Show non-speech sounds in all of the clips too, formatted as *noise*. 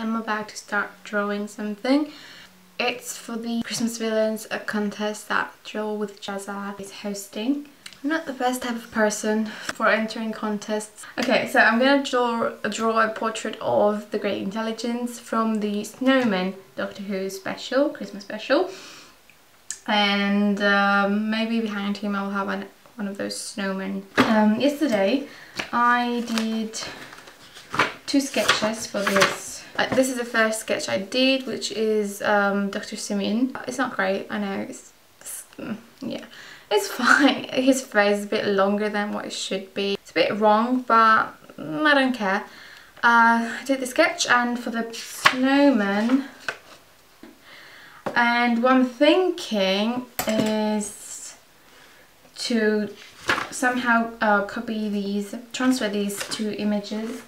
am about to start drawing something. It's for the Christmas Villains a contest that Draw with Jazza is hosting. I'm not the best type of person for entering contests. Okay, so I'm gonna draw, draw a portrait of the Great Intelligence from the Snowman Doctor Who special, Christmas special. And um, maybe behind him I'll have an, one of those snowmen. Um, yesterday I did two sketches for this. Uh, this is the first sketch I did, which is um, Dr. Simeon. It's not great, I know, it's, it's mm, yeah. It's *laughs* fine. His face is a bit longer than what it should be. It's a bit wrong, but I don't care. Uh, I did the sketch and for the snowman, and what I'm thinking is to somehow uh, copy these, transfer these two images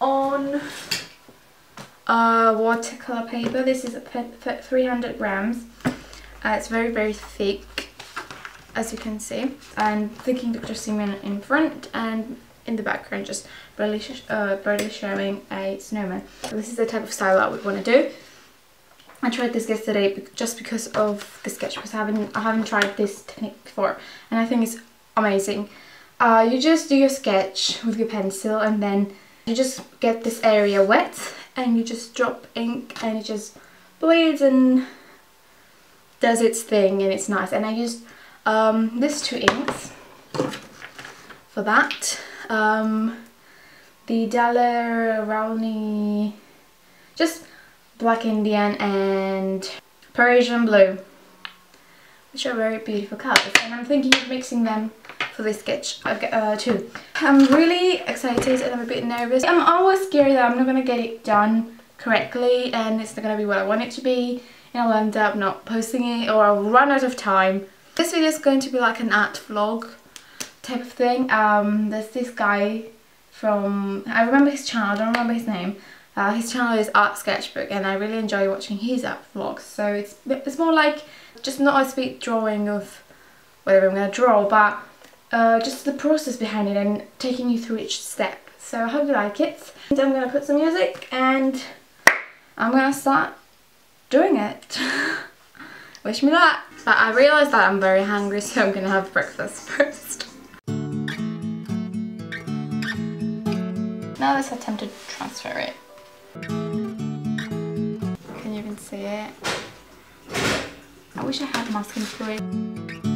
on uh, watercolor paper. This is a 300 grams. Uh, it's very, very thick as you can see and thinking Dr. Simeon in front and in the background just barely, uh, barely showing a snowman. So this is the type of style I would want to do. I tried this yesterday just because of the sketch because I haven't, I haven't tried this technique before and I think it's amazing. Uh, you just do your sketch with your pencil and then you just get this area wet and you just drop ink and it just bleeds and does its thing and it's nice and I used um, this two inks for that. Um, the Daler Rowney, just Black Indian and Prussian Blue, which are very beautiful colours. And I'm thinking of mixing them for this sketch I've got uh, too. I'm really excited and I'm a bit nervous. I'm always scared that I'm not going to get it done correctly and it's not going to be what I want it to be and I'll end up not posting it or I'll run out of time this video is going to be like an art vlog type of thing. Um, there's this guy from, I remember his channel, I don't remember his name. Uh, his channel is Art Sketchbook and I really enjoy watching his art vlogs. So it's, it's more like just not a speed drawing of whatever I'm going to draw, but uh, just the process behind it and taking you through each step. So I hope you like it. And I'm going to put some music and I'm going to start doing it. *laughs* Wish me luck! But I realised that I'm very hungry *laughs* so I'm gonna have breakfast *laughs* first. Now let's attempt to transfer it. Can you even see it? I wish I had masking fluid.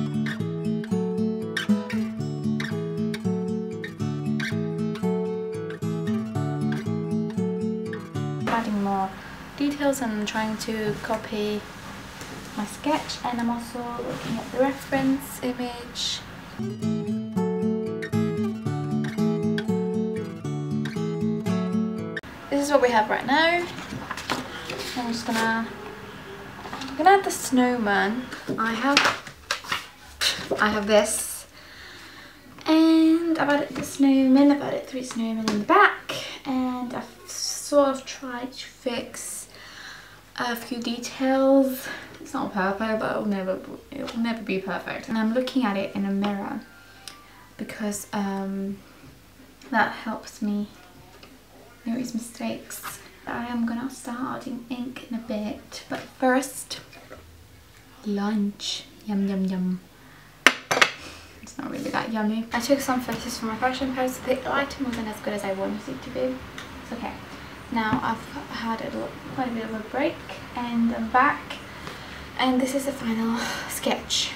Details and trying to copy my sketch and I'm also looking at the reference image. This is what we have right now. I'm just gonna I'm gonna add the snowman. I have I have this and I've added the snowman, I've added three snowmen in the back and I've sort of tried to fix a few details it's not perfect, but it'll never it'll never be perfect. And I'm looking at it in a mirror because um, that helps me notice mistakes. I am gonna start adding ink in a bit, but first, lunch. Yum yum yum. It's not really that yummy. I took some photos for my fashion post. The lighting wasn't as good as I wanted it to be. It's okay. Now I've had a little, quite a bit of a break and I'm back and this is the final sketch.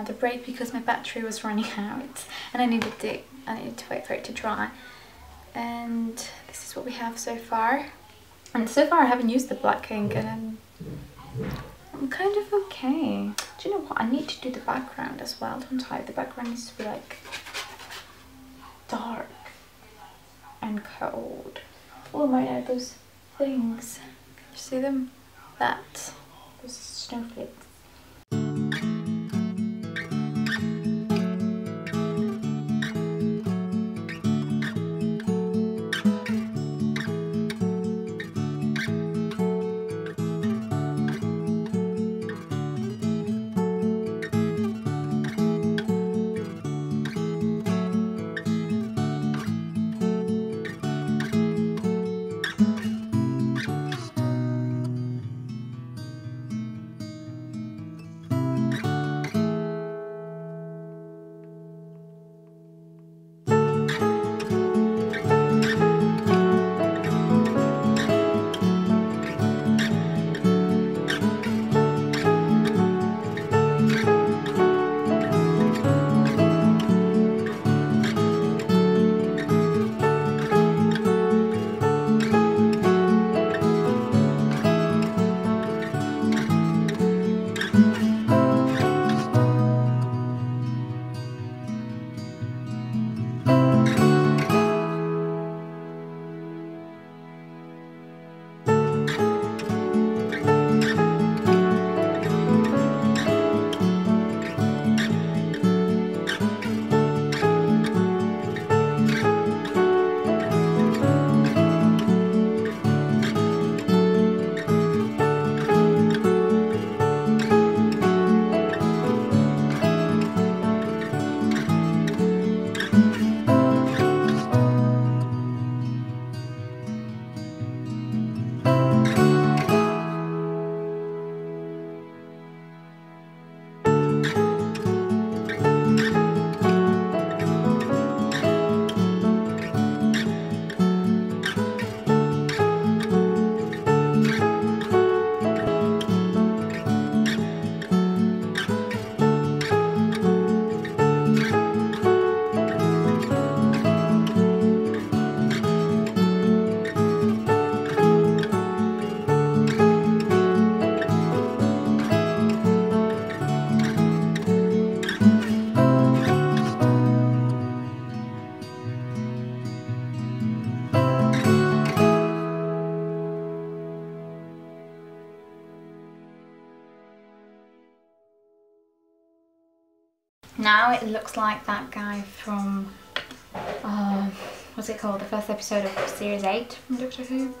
Another break because my battery was running *laughs* out and I needed to I needed to wait for it to dry. And this is what we have so far. And so far I haven't used the black ink and I'm, I'm kind of okay. Do you know what? I need to do the background as well don't I? The background needs to be like dark and cold. Oh my god those things. You see them? That. Those snowflakes now it looks like that guy from uh, what's it called? The first episode of series 8 from Doctor Who.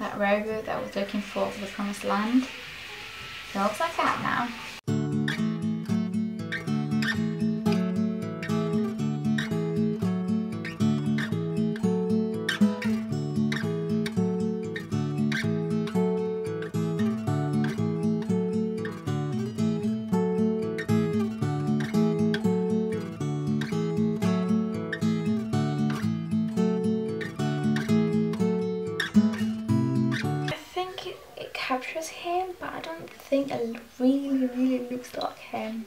That robot that was looking for for the promised land. It looks like that now captures him, but I don't think it really, really looks like him.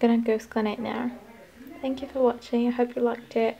Gonna go scan it now. Thank you for watching. I hope you liked it.